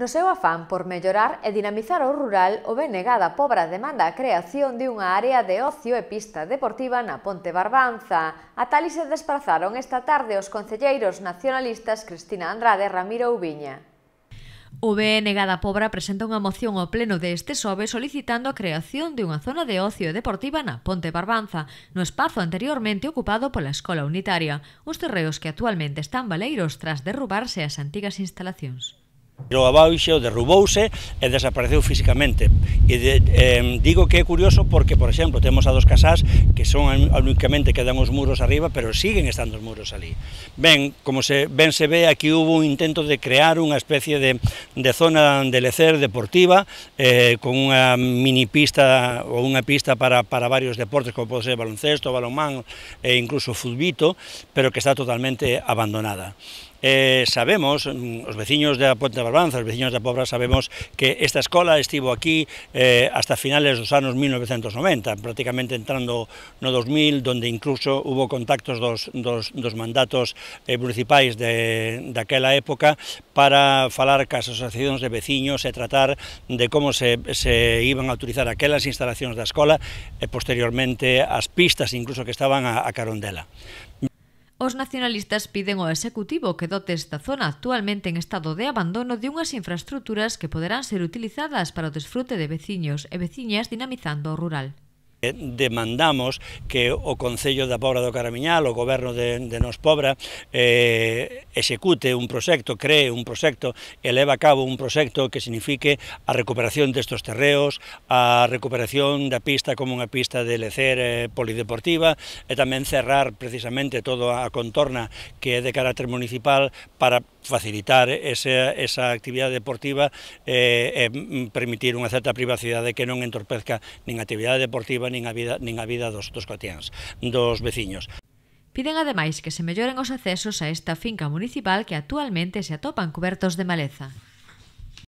No seu afán por mellorar e dinamizar o rural, o BNG da Pobra demanda a creación de unha área de ocio e pista deportiva na Ponte Barbanza. A tal se desplazaron esta tarde os concelleiros nacionalistas Cristina Andrade e Ramiro Ubiña. O BNG da Pobra presenta unha moción ao pleno deste sobe solicitando a creación de unha zona de ocio e deportiva na Ponte Barbanza, no espazo anteriormente ocupado pola Escola Unitaria, uns terreos que actualmente están baleiros tras derrubarse as antigas instalacións. Tirou abaixo, derrubouse e desapareceu físicamente. E de, eh, digo que é curioso porque, por exemplo, temos a dos casás que son únicamente quedan os muros arriba, pero siguen estando os muros ali. Ben, como se ben se ve, aquí hubo un intento de crear unha especie de, de zona de lecer deportiva eh, con unha mini pista ou unha pista para, para varios deportes, como pode ser baloncesto, balonmán e incluso futbito, pero que está totalmente abandonada eh, sabemos, mm, os veciños da Ponte de Barbanza, os veciños da Pobra, sabemos que esta escola estivo aquí eh, hasta finales dos anos 1990, prácticamente entrando no 2000, donde incluso hubo contactos dos, dos, dos mandatos eh, municipais de, daquela época para falar cas asociacións de veciños e tratar de como se, se iban a utilizar aquelas instalacións da escola e posteriormente as pistas incluso que estaban a, a Carondela. Os nacionalistas piden ao Executivo que dote esta zona actualmente en estado de abandono de unhas infraestructuras que poderán ser utilizadas para o desfrute de veciños e veciñas dinamizando o rural. Eh, demandamos que o Concello da Pobra do Caramiñal, o Goberno de, de Nos Pobra, eh, execute un proxecto, cree un proxecto, eleva a cabo un proxecto que signifique a recuperación destos terreos, a recuperación da pista como unha pista de lecer eh, polideportiva e tamén cerrar precisamente toda a contorna que é de carácter municipal para facilitar esa, esa actividade deportiva eh, e mm, permitir unha certa privacidade que non entorpezca nin a actividade deportiva nin a vida, nin a vida dos, dos cotiáns, dos veciños. Piden ademais que se melloren os accesos a esta finca municipal que actualmente se atopan cubertos de maleza.